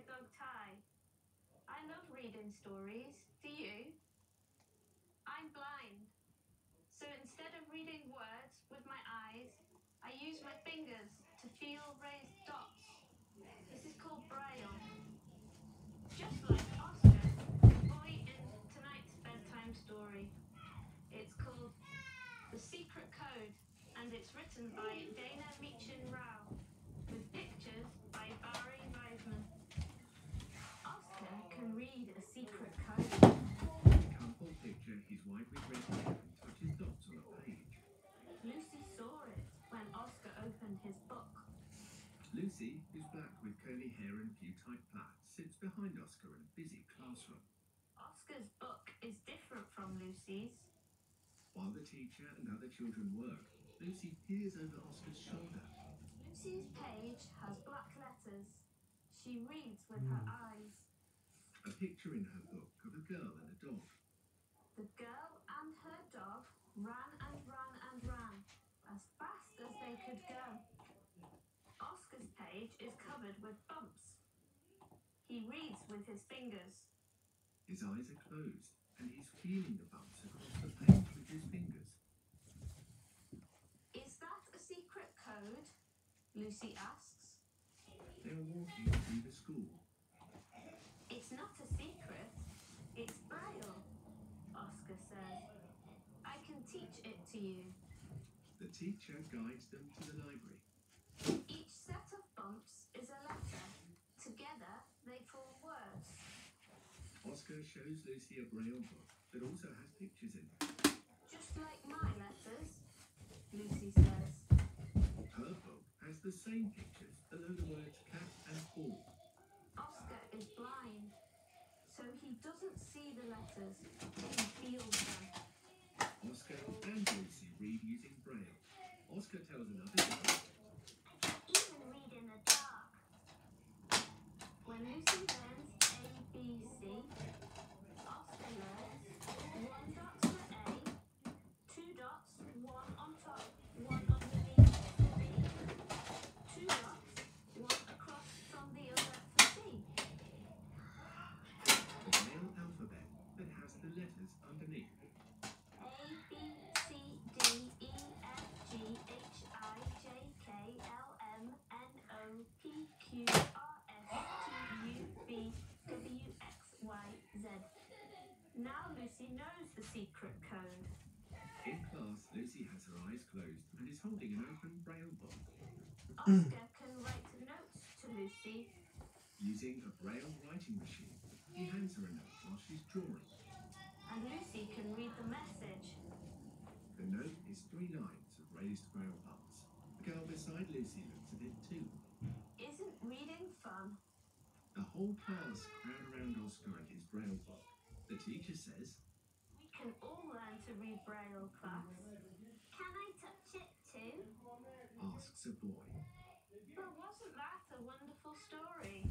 Tie. I love reading stories. Do you? I'm blind. So instead of reading words with my eyes, I use my fingers to feel raised dots. This is called Braille. Just like Oscar, the boy in tonight's bedtime story. It's called The Secret Code and it's written by Dana Meachen Rau with pictures by Bari Weissman. Oscar can read a secret code. Picture is widely read here and touches dots on a page. Lucy saw it when Oscar opened his book. Lucy, who's black with curly hair and few tight plaits, sits behind Oscar in a busy classroom. Oscar's book is different from Lucy's. While the teacher and other children work, Lucy peers over Oscar's shoulder. Lucy's page has black letters. She reads with her hmm. eyes. A picture in her book of a girl and a dog. The girl and her dog ran and ran and ran as fast as they could go. Oscar's page is covered with bumps. He reads with his fingers. His eyes are closed and he's feeling the bumps across the page with his fingers. Is that a secret code? Lucy asks. They are walking through the school. It's not a secret. It's Braille, Oscar says. I can teach it to you. The teacher guides them to the library. Each set of bumps is a letter. Together, they form words. Oscar shows Lucy a braille book that also has pictures in it. Just like my letters, Lucy says. Her book has the same pictures, he doesn't see the letters, he feels them. Oscar and Lucy read using Now Lucy knows the secret code. In class, Lucy has her eyes closed and is holding an open braille book. Oscar can write notes to Lucy. Using a braille writing machine, he hands her a note while she's drawing. And Lucy can read the message. The note is three lines of raised braille bumps. The girl beside Lucy looks at it too. Isn't reading fun? The whole class crowd around Oscar and his braille book. The teacher says, We can all learn to read Braille class. Can I touch it too? asks a boy. But wasn't that a wonderful story?